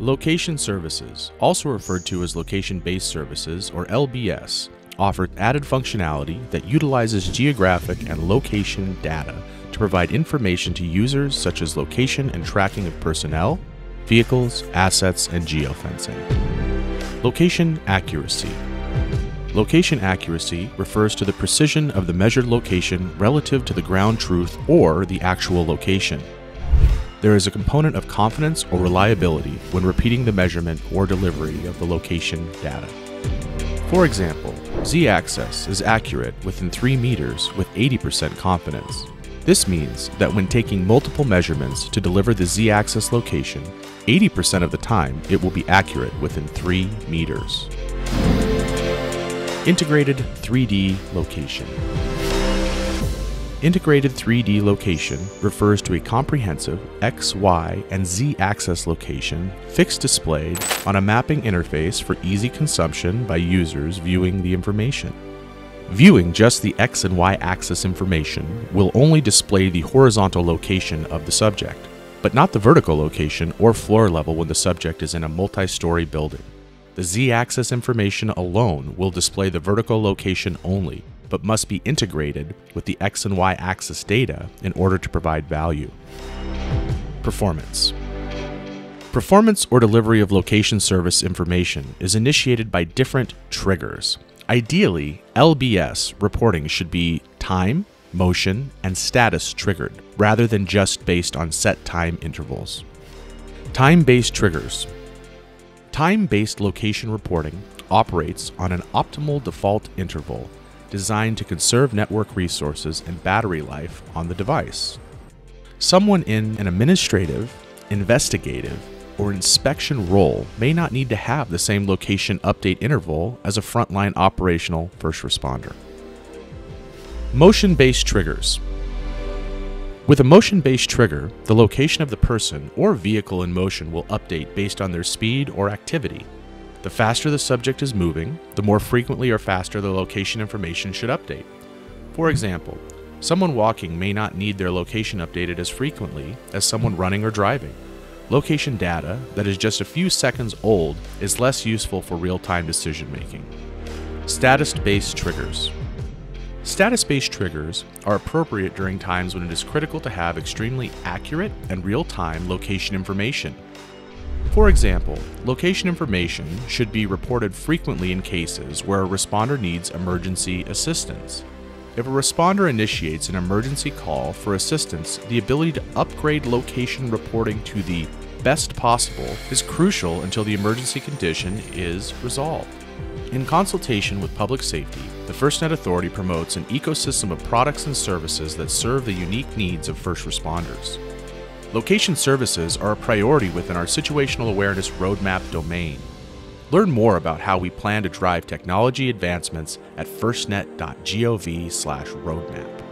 Location services, also referred to as location based services or LBS, offer added functionality that utilizes geographic and location data to provide information to users such as location and tracking of personnel, vehicles, assets, and geofencing. Location accuracy. Location accuracy refers to the precision of the measured location relative to the ground truth or the actual location. There is a component of confidence or reliability when repeating the measurement or delivery of the location data. For example, z-axis is accurate within 3 meters with 80% confidence. This means that when taking multiple measurements to deliver the z-axis location, 80% of the time it will be accurate within 3 meters. Integrated 3D Location Integrated 3D location refers to a comprehensive X, Y, and Z axis location fixed displayed on a mapping interface for easy consumption by users viewing the information. Viewing just the X and Y axis information will only display the horizontal location of the subject, but not the vertical location or floor level when the subject is in a multi story building. The Z axis information alone will display the vertical location only, but must be integrated with the X and Y axis data in order to provide value. Performance Performance or delivery of location service information is initiated by different triggers. Ideally, LBS reporting should be time, motion, and status triggered, rather than just based on set time intervals. Time based triggers Time based location reporting operates on an optimal default interval designed to conserve network resources and battery life on the device. Someone in an administrative, investigative, or inspection role may not need to have the same location update interval as a frontline operational first responder. Motion based triggers. With a motion based trigger, the location of the person or vehicle in motion will update based on their speed or activity. The faster the subject is moving, the more frequently or faster the location information should update. For example, someone walking may not need their location updated as frequently as someone running or driving. Location data that is just a few seconds old is less useful for real time decision making. Status based triggers. Status based triggers are appropriate during times when it is critical to have extremely accurate and real time location information. For example, location information should be reported frequently in cases where a responder needs emergency assistance. If a responder initiates an emergency call for assistance, the ability to upgrade location reporting to the best possible is crucial until the emergency condition is resolved. In consultation with public safety, the FirstNet Authority promotes an ecosystem of products and services that serve the unique needs of first responders. Location services are a priority within our situational awareness roadmap domain. Learn more about how we plan to drive technology advancements at firstnet.gov/roadmap.